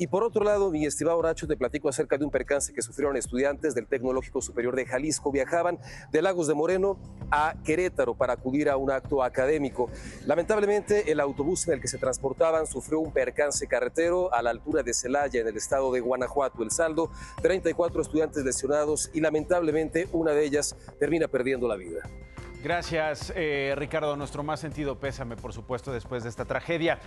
Y por otro lado, mi estimado Horacio, te platico acerca de un percance que sufrieron estudiantes del Tecnológico Superior de Jalisco. Viajaban de Lagos de Moreno a Querétaro para acudir a un acto académico. Lamentablemente, el autobús en el que se transportaban sufrió un percance carretero a la altura de Celaya, en el estado de Guanajuato. El saldo, 34 estudiantes lesionados y lamentablemente una de ellas termina perdiendo la vida. Gracias, eh, Ricardo. Nuestro más sentido pésame, por supuesto, después de esta tragedia.